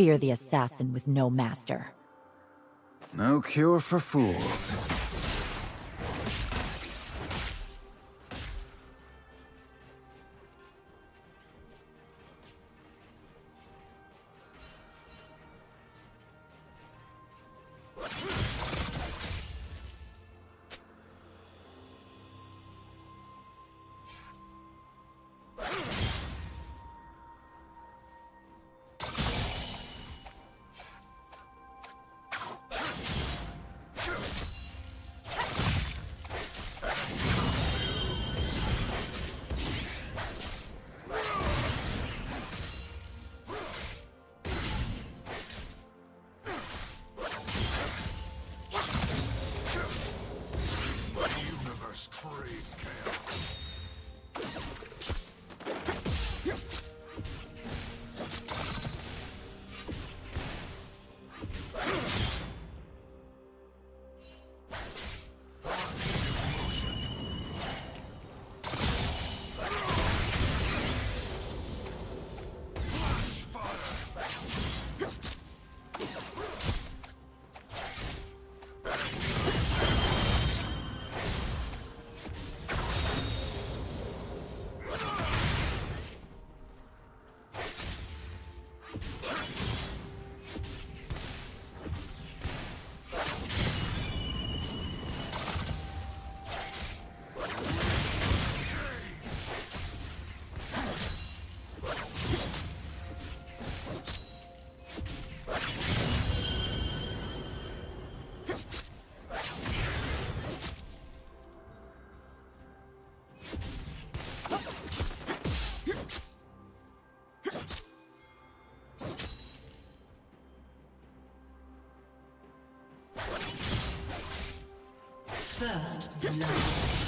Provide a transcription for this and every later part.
Fear the assassin with no master. No cure for fools. First blood.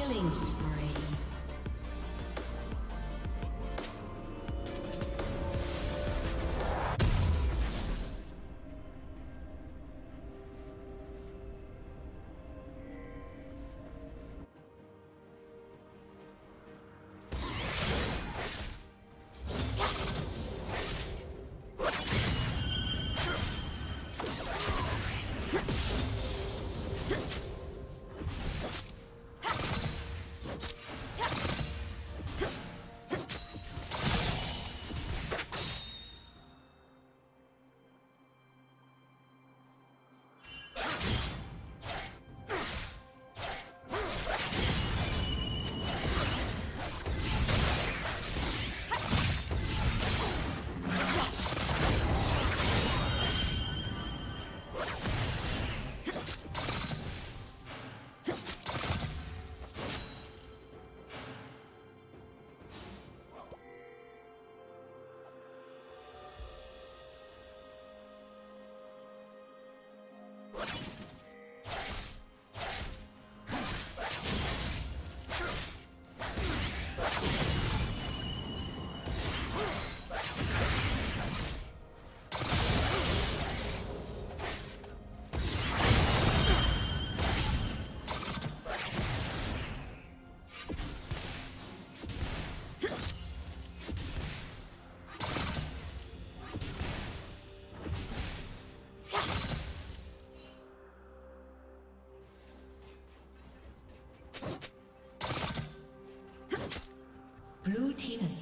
Killing spree.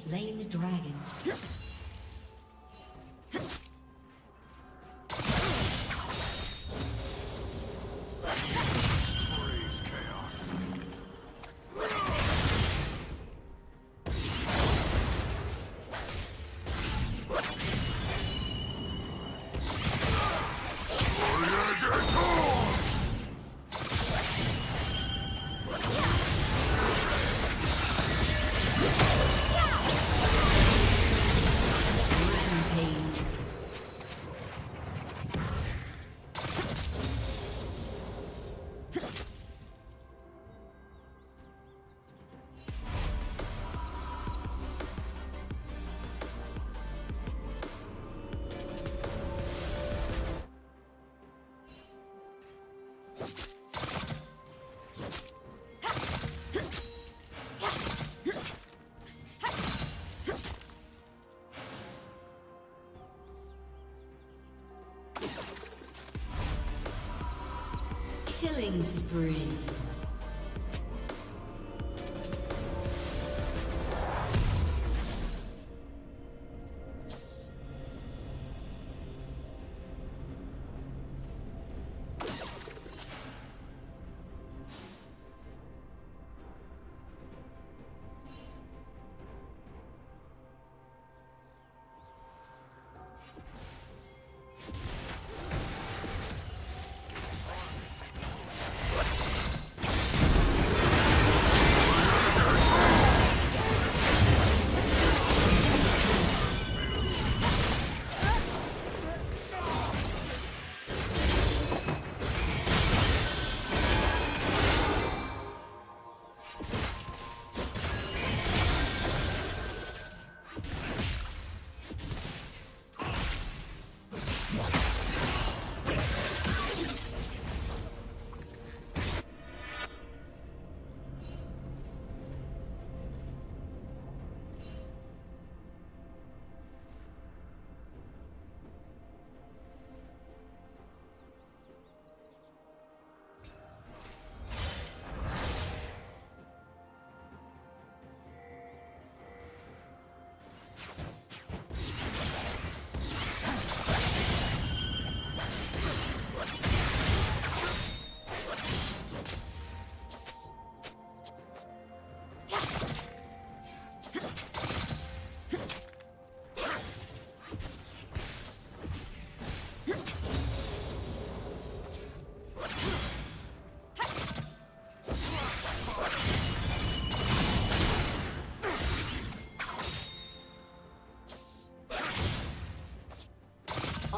slain the dragon. Killing spree.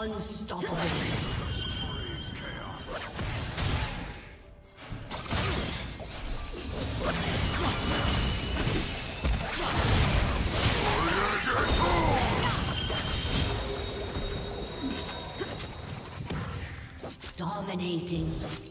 Unstoppable. Dominating.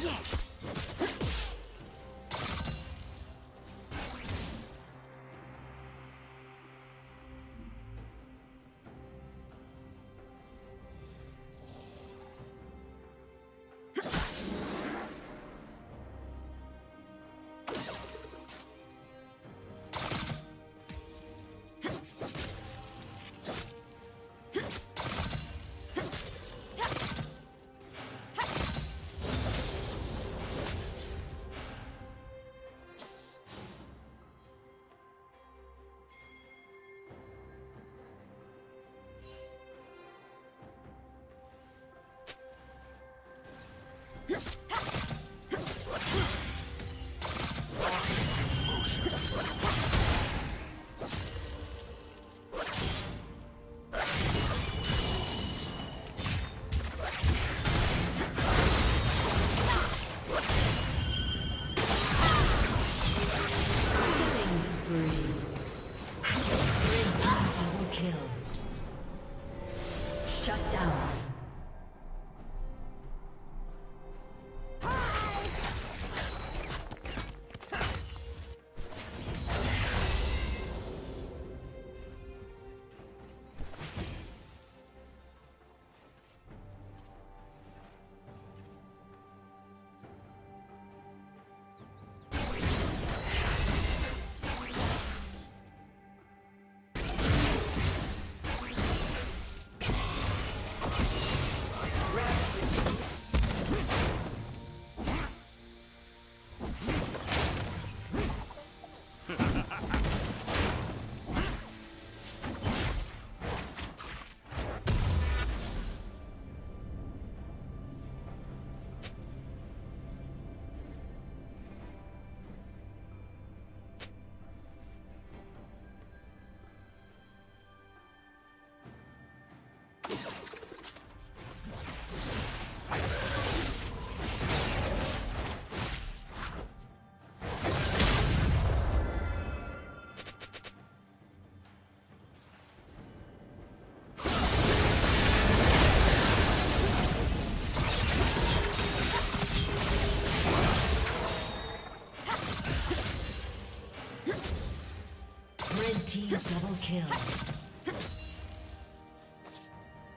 Yes. Kill.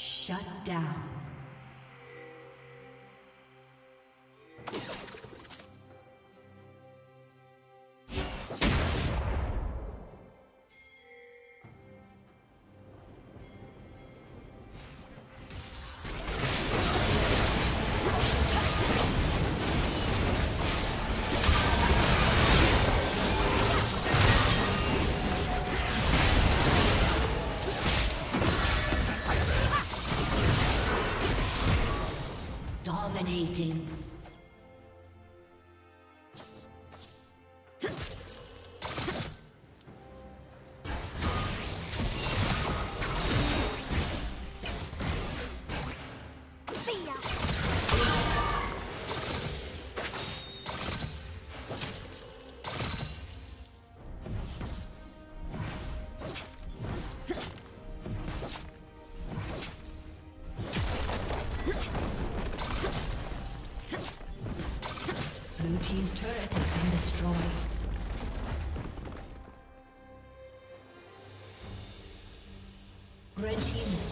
Shut down. Red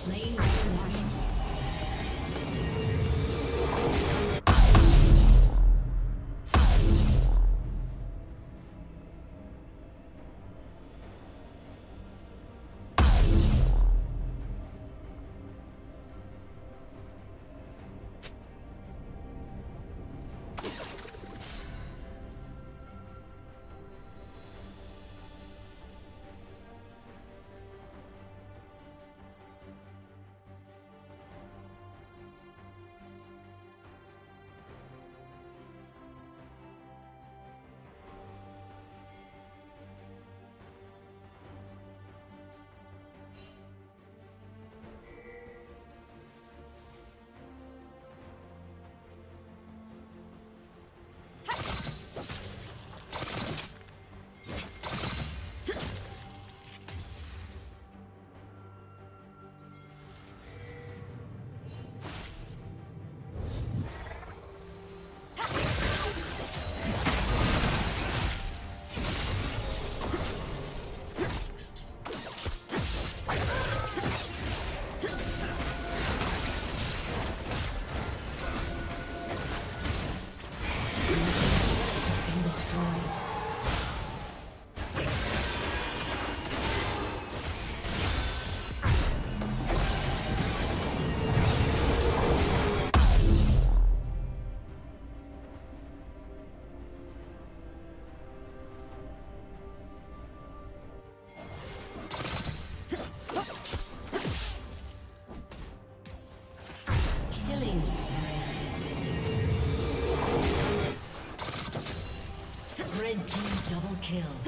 kill.